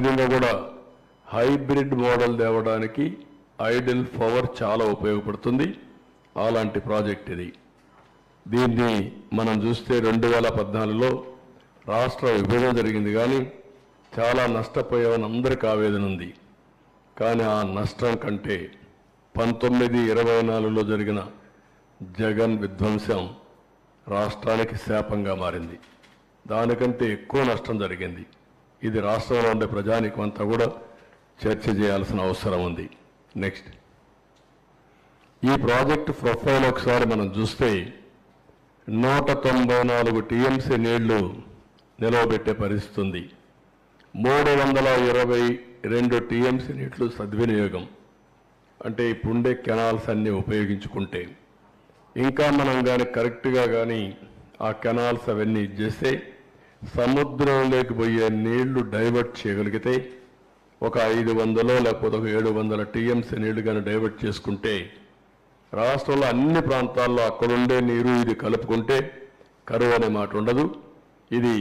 దీనిలో కూడా hybrid model తేవడానికి ఐడిల్ పవర్ చాలా ఉపయోగపడుతుంది. అలాంటి ప్రాజెక్ట్ ఇది. దీన్ని మనం చూస్తే రెండు వేల పద్నాలుగులో రాష్ట్ర విభజన జరిగింది కానీ చాలా నష్టపోయామని అందరికీ ఆవేదన ఉంది. కానీ ఆ నష్టం కంటే పంతొమ్మిది ఇరవై నాలుగులో జరిగిన జగన్ విధ్వంసం రాష్ట్రానికి శాపంగా మారింది. దానికంటే ఎక్కువ నష్టం జరిగింది. ఇది రాష్ట్రంలో ఉండే ప్రజానికి అంతా కూడా చర్చ చేయాల్సిన అవసరం ఉంది. నెక్స్ట్ ఈ ప్రాజెక్ట్ ప్రొఫైల్ ఒకసారి మనం చూస్తే నూట తొంభై నాలుగు టీఎంసీ నీళ్ళు నిలవబెట్టే పరిస్థితి ఉంది. మూడు వందల ఇరవై రెండు టీఎంసీ నీళ్ళు సద్వినియోగం. అంటే ఇప్పుడుండే కెనాల్స్ అన్ని ఉపయోగించుకుంటే. ఇంకా మనం కానీ కరెక్ట్గా కానీ ఆ కెనాల్స్ అవన్నీ ఇచ్చేస్తే సముద్రంలోకి పోయే నీళ్ళు డైవర్ట్ చేయగలిగితే ఒక ఐదు వందలో లేకపోతే ఒక ఏడు వందల టీఎంసీ నీళ్ళు కానీ డైవర్ట్ చేసుకుంటే రాష్ట్రంలో అన్ని ప్రాంతాల్లో అక్కడుండే నీరు ఇది కలుపుకుంటే కరువు అనే మాట ఉండదు. ఇది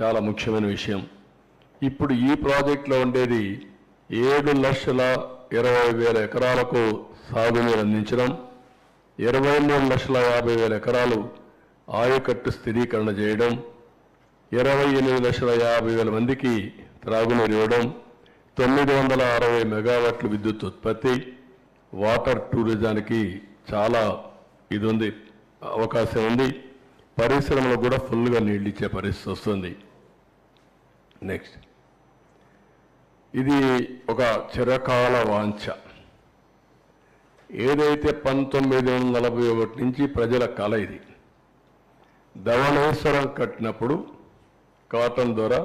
చాలా ముఖ్యమైన విషయం. ఇప్పుడు ఈ ప్రాజెక్టులో ఉండేది ఏడు లక్షల ఇరవై వేల ఎకరాలకు సాగునీరు అందించడం ఇరవై మూడు లక్షల యాభై వేల ఎకరాలు ఆయకట్టు స్థిరీకరణ చేయడం ఇరవై ఎనిమిది లక్షల యాభై వేల మందికి త్రాగునీరు ఇవ్వడం తొమ్మిది వందల అరవై మెగావాట్ల విద్యుత్ ఉత్పత్తి వాటర్ టూరిజానికి చాలా ఇది ఉంది అవకాశం ఉంది. పరిశ్రమలు కూడా ఫుల్గా నీళ్ళు ఇచ్చే పరిస్థితి వస్తుంది. నెక్స్ట్. ఇది ఒక చిరకాల వాంఛ. ఏదైతే పంతొమ్మిది వందల నలభై ఒకటి నుంచి ప్రజల కళ ఇది ధవళేశ్వరం కట్టినప్పుడు కాటన్ ద్వారా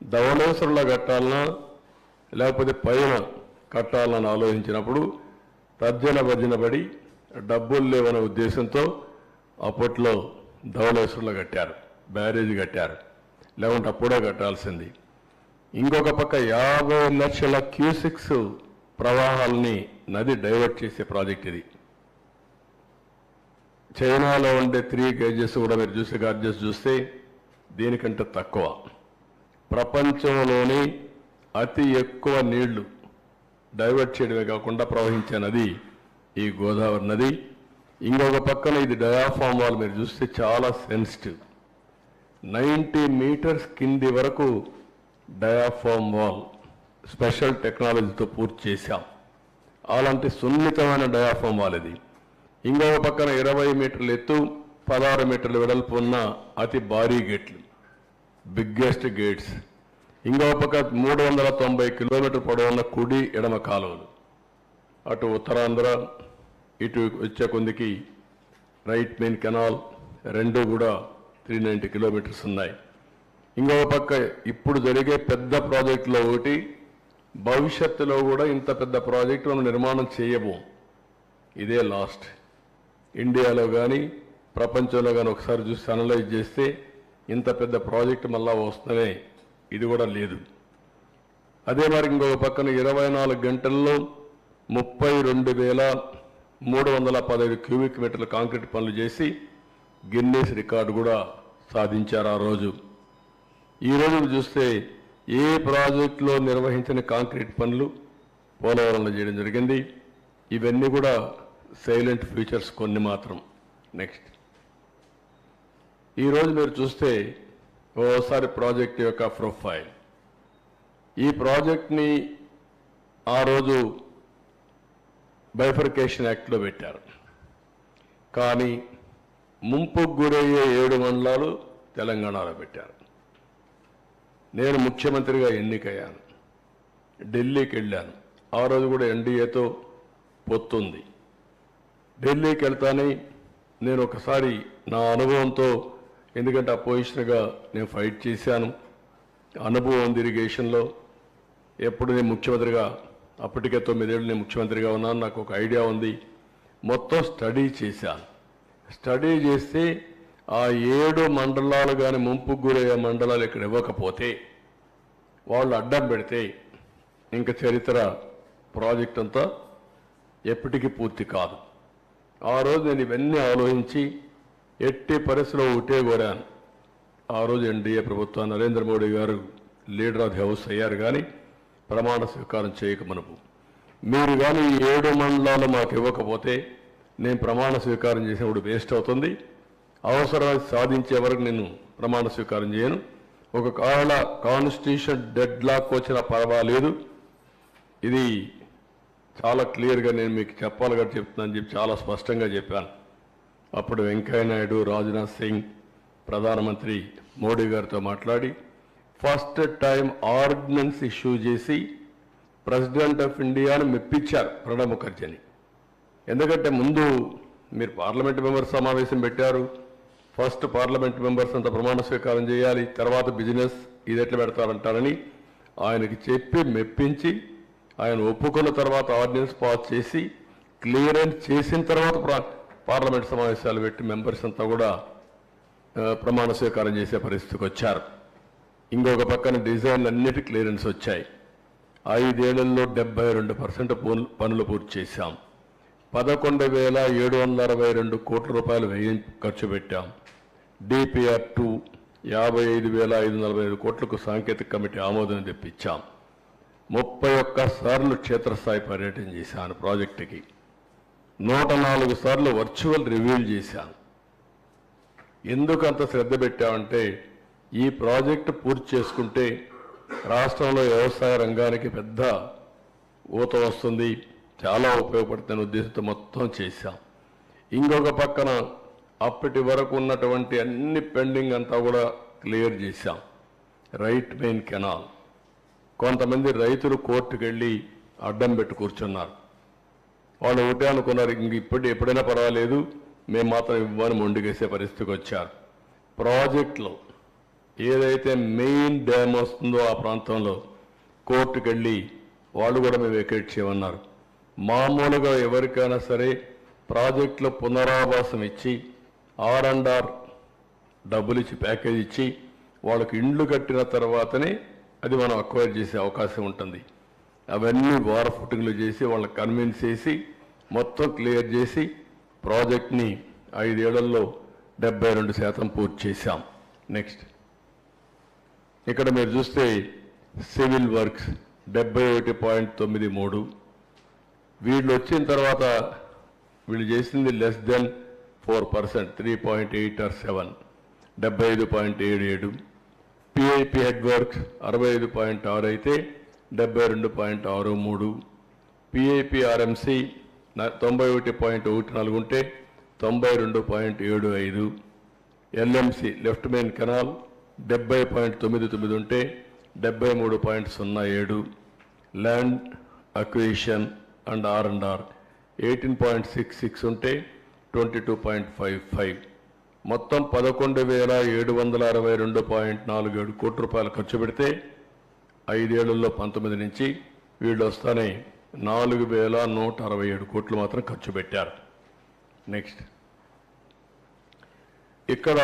ధవళేశ్వరంలో కట్టాలన్నా లేకపోతే పైన కట్టాలని ఆలోచించినప్పుడు తర్జన భర్జన పడి డబ్బులు లేవనే ఉద్దేశంతో అప్పట్లో ధవళేశ్వరంలో కట్టారు బ్యారేజ్ కట్టారు లేకుంటే అప్పుడే కట్టాల్సింది. ఇంకొక పక్క యాభై లక్షల క్యూసిక్స్ ప్రవాహాలని నది డైవర్ట్ చేసే ప్రాజెక్ట్ ఇది. చైనాలో ఉండే త్రీ గేజెస్ కూడా మీరు చూస్తే గార్జెస్ చూస్తే దీనికంటే తక్కువ? ప్రపంచంలోని అతి ఎక్కువ నీళ్ళు డైవర్ట్ చేయడమే కాకుండా ప్రవహించే నది ఈ గోదావరి నది. ఇంకొక పక్కన ఇది డయాఫామ్ వాల్ మీరు చూస్తే చాలా సెన్సిటివ్. నైంటీ మీటర్స్ కింది వరకు డయాఫామ్ వాల్ స్పెషల్ టెక్నాలజీతో పూర్తి చేశాం. అలాంటి సున్నితమైన డయాఫామ్ వాల్ ఇది. ఇంకొక పక్కన ఇరవై మీటర్లు ఎత్తు పదహారు మీటర్ల వెడల్పు ఉన్న అతి భారీ గేట్లు బిగ్గెస్ట్ గేట్స్ ఇంకో పక్క మూడు వందల తొంభై కిలోమీటర్ పొడవున్న కుడి ఎడమ కాలువలు. అటు ఉత్తరాంధ్ర ఇటు వచ్చే కొందికి రైట్ మెయిన్ కెనాల్ రెండు కూడా త్రీ నైంటీ కిలోమీటర్స్ ఉన్నాయి. ఇంకో పక్క ఇప్పుడు జరిగే పెద్ద ప్రాజెక్టులో ఒకటి భవిష్యత్తులో కూడా ఇంత పెద్ద ప్రాజెక్టు మనం నిర్మాణం చేయబోం. ఇదే లాస్ట్ ఇండియాలో కానీ ప్రపంచంలో కానీ ఒకసారి చూసి అనలైజ్ చేస్తే ఇంత పెద్ద ప్రాజెక్ట్ మళ్ళా వస్తుందనే ఇది కూడా లేదు. అదే మరి ఇంకొక పక్కన ఇరవై నాలుగు గంటల్లో ముప్పై రెండు వేల మూడు వందల పదహైదు క్యూబిక్ మీటర్ల కాంక్రీట్ పనులు చేసి గిన్నెస్ రికార్డు కూడా సాధించారు ఆ రోజు. ఈ చూస్తే ఏ ప్రాజెక్టులో నిర్వహించిన కాంక్రీట్ పనులు పోలవరంలో చేయడం జరిగింది. ఇవన్నీ కూడా సైలెంట్ ఫీచర్స్ కొన్ని మాత్రం. నెక్స్ట్ ఈరోజు మీరు చూస్తే ఓసారి ప్రాజెక్ట్ యొక్క ప్రొఫైల్. ఈ ప్రాజెక్ట్ని ఆ రోజు బైఫర్కేషన్ యాక్ట్లో పెట్టారు. కానీ ముంపుకు గురయ్యే ఏడు మండలాలు తెలంగాణలో పెట్టారు. నేను ముఖ్యమంత్రిగా ఎన్నికయ్యాను. ఢిల్లీకి వెళ్ళాను. ఆ రోజు కూడా ఎన్డీఏతో పొత్తుంది ఢిల్లీకి వెళ్తానని నేను ఒకసారి నా అనుభవంతో ఎందుకంటే అపోజిషన్గా నేను ఫైట్ చేశాను. అనుభవం ఉంది ఇరిగేషన్లో ఎప్పుడు నేను ముఖ్యమంత్రిగా అప్పటికే తొమ్మిదేళ్ళు నేను ముఖ్యమంత్రిగా ఉన్నాను. నాకు ఒక ఐడియా ఉంది. మొత్తం స్టడీ చేశాను. స్టడీ చేస్తే ఆ ఏడు మండలాలు కానీ ముంపుకు గురయ్యే మండలాలు ఇక్కడ ఇవ్వకపోతే వాళ్ళు అడ్డం పెడితే ఇంకా చరిత్ర ప్రాజెక్ట్ అంతా ఎప్పటికీ పూర్తి కాదు. ఆ రోజు నేను ఇవన్నీ ఆలోచించి ఎట్టి పరిస్థితిలో ఒకటే కోరాను. ఆ రోజు ఎన్డీఏ ప్రభుత్వం నరేంద్ర మోడీ గారు లీడర్ ఆఫ్ ది హౌస్ అయ్యారు కానీ ప్రమాణ స్వీకారం చేయక మనము మీరు కానీ ఏడు మండలాలు మాకు ఇవ్వకపోతే నేను ప్రమాణ స్వీకారం చేసినప్పుడు వేస్ట్ అవుతుంది. అవసరాలు సాధించే వరకు నేను ప్రమాణ స్వీకారం చేయను. ఒక కాళ్ళ కాన్స్టిట్యూషన్ డెడ్ లాక్ వచ్చినా పర్వాలేదు. ఇది చాలా క్లియర్గా నేను మీకు చెప్పాలి కదా చెప్తున్నాను చెప్పి చాలా స్పష్టంగా చెప్పాను. అప్పుడు వెంకయ్యనాయుడు రాజ్నాథ్ సింగ్ ప్రధానమంత్రి మోడీ గారితో మాట్లాడి ఫస్ట్ టైం ఆర్డినెన్స్ ఇష్యూ చేసి ప్రెసిడెంట్ ఆఫ్ ఇండియాను మెప్పించారు ప్రణబ్ ముఖర్జీని. ఎందుకంటే ముందు మీరు పార్లమెంట్ మెంబర్స్ సమావేశం పెట్టారు. ఫస్ట్ పార్లమెంట్ మెంబర్స్ అంత ప్రమాణ స్వీకారం చేయాలి తర్వాత బిజినెస్ ఇది ఎట్లా పెడతారంటారని ఆయనకి చెప్పి మెప్పించి ఆయన ఒప్పుకున్న తర్వాత ఆర్డినెన్స్ పాస్ చేసి క్లియరెన్స్ చేసిన తర్వాత ప్రా- పార్లమెంట్ సమావేశాలు పెట్టి మెంబర్స్ అంతా కూడా ప్రమాణ స్వీకారం చేసే పరిస్థితికి వచ్చారు. ఇంకొక పక్కన డిజైన్లు అన్నిటి క్లియరెన్స్ వచ్చాయి. ఐదేళ్ళలో డెబ్బై రెండు పర్సెంట్ పనులు పూర్తి చేశాం. పదకొండు వేల ఏడు వందల అరవై రెండు కోట్ల రూపాయలు వ్యయం ఖర్చు పెట్టాం. డిపిఆర్ టూ యాభై ఐదు వేల ఐదు నలభై ఐదు కోట్లకు సాంకేతిక కమిటీ ఆమోదం తెప్పించాం. ముప్పై ఒక్క సార్లు క్షేత్రస్థాయి పర్యటన చేశాను ప్రాజెక్టుకి. నూట నాలుగు సార్లు వర్చువల్ రివ్యూలు చేశాను. ఎందుకు అంత శ్రద్ధ పెట్టామంటే ఈ ప్రాజెక్టు పూర్తి చేసుకుంటే రాష్ట్రంలో వ్యవసాయ రంగానికి పెద్ద ఊత వస్తుంది. చాలా ఉపయోగపడుతున్న ఉద్దేశంతో మొత్తం చేశాం. ఇంకొక పక్కన అప్పటి వరకు ఉన్నటువంటి అన్ని పెండింగ్ అంతా కూడా క్లియర్ చేశాం. Right main canal. కొంతమంది రైతులు కోర్టుకెళ్ళి అడ్డం పెట్టి కూర్చున్నారు. వాళ్ళు ఒకటే అనుకున్నారు ఇంక ఇప్పుడు ఎప్పుడైనా పర్వాలేదు మేము మాత్రం ఇవ్వని మొండిగేసే పరిస్థితికి వచ్చారు. ప్రాజెక్టులో ఏదైతే మెయిన్ డ్యామ్ వస్తుందో ఆ ప్రాంతంలో కోర్టుకు వెళ్ళి వాళ్ళు కూడా మేము వెకేట్ చేయమన్నారు. మామూలుగా ఎవరికైనా సరే ప్రాజెక్టులో పునరావాసం ఇచ్చి ఆర్ అండ్ ఆర్ డబ్బులు ఇచ్చి ప్యాకేజ్ ఇచ్చి వాళ్ళకి ఇండ్లు కట్టిన తర్వాతనే అది మనం అక్వైర్ చేసే అవకాశం ఉంటుంది. అవన్నీ వార ఫుటింగ్లు చేసి వాళ్ళని కన్విన్స్ చేసి మొత్తం క్లియర్ చేసి ప్రాజెక్ట్ని ఐదేళ్ళలో డెబ్బై రెండు శాతం పూర్తి చేశాం. నెక్స్ట్. ఇక్కడ మీరు చూస్తే సివిల్ వర్క్స్ డెబ్బై ఒకటి పాయింట్ తొమ్మిది మూడు. వీళ్ళు వచ్చిన తర్వాత వీళ్ళు చేసింది less than four percent three point eight or seven డెబ్బై ఐదు పాయింట్ ఏడు ఏడు. పిఐపి హెడ్ వర్క్స్ అరవై ఐదు పాయింట్ ఆరు అయితే డెబ్బై రెండు పాయింట్ ఆరు మూడు. పిఐపిఆర్ఎంసి తొంభై ఒకటి పాయింట్ ఒకటి నాలుగు ఉంటే తొంభై రెండు పాయింట్ ఏడు ఐదు. ఎల్ఎంసి లెఫ్ట్ మెయిన్ కెనాల్ డెబ్బై పాయింట్ తొమ్మిది తొమ్మిది ఉంటే డెబ్బై మూడు పాయింట్ సున్నా ఏడు. Land acquisition and R and R eighteen point six six ఉంటే twenty two point five five. మొత్తం పదకొండు వేల ఏడు వందల అరవై రెండు పాయింట్ నాలుగు ఏడు కోట్ల రూపాయలు ఖర్చు పెడితే ఐదేళ్ళలో పంతొమ్మిది నుంచి వీళ్ళు వస్తానే నాలుగు వేల నూట అరవై ఏడు కోట్లు మాత్రం ఖర్చు పెట్టారు. నెక్స్ట్. ఇక్కడ